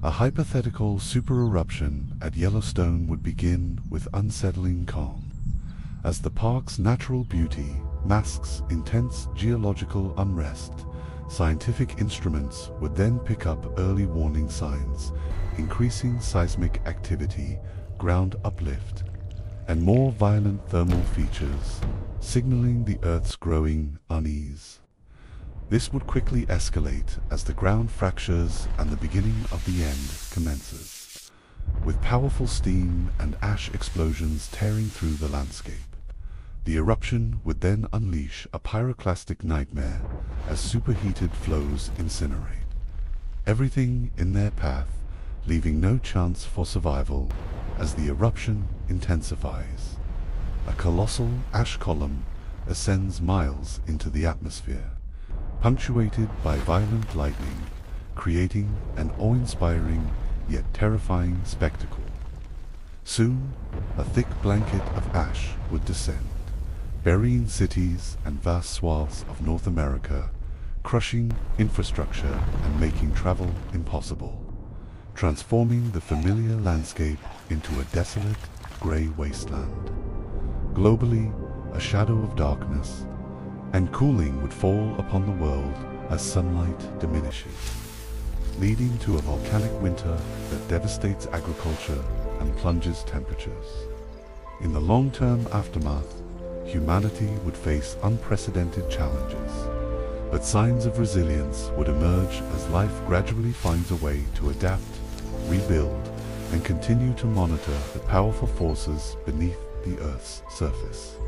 A hypothetical super-eruption at Yellowstone would begin with unsettling calm, as the park's natural beauty masks intense geological unrest. Scientific instruments would then pick up early warning signs, increasing seismic activity, ground uplift, and more violent thermal features, signaling the Earth's growing unease. This would quickly escalate as the ground fractures and the beginning of the end commences, with powerful steam and ash explosions tearing through the landscape. The eruption would then unleash a pyroclastic nightmare as superheated flows incinerate everything in their path, leaving no chance for survival as the eruption intensifies. A colossal ash column ascends miles into the atmosphere, punctuated by violent lightning, creating an awe-inspiring yet terrifying spectacle. Soon, a thick blanket of ash would descend, burying cities and vast swaths of North America, crushing infrastructure and making travel impossible, transforming the familiar landscape into a desolate, grey wasteland. Globally, a shadow of darkness and cooling would fall upon the world as sunlight diminishes, leading to a volcanic winter that devastates agriculture and plunges temperatures. In the long-term aftermath, humanity would face unprecedented challenges, but signs of resilience would emerge as life gradually finds a way to adapt, rebuild, and continue to monitor the powerful forces beneath the Earth's surface.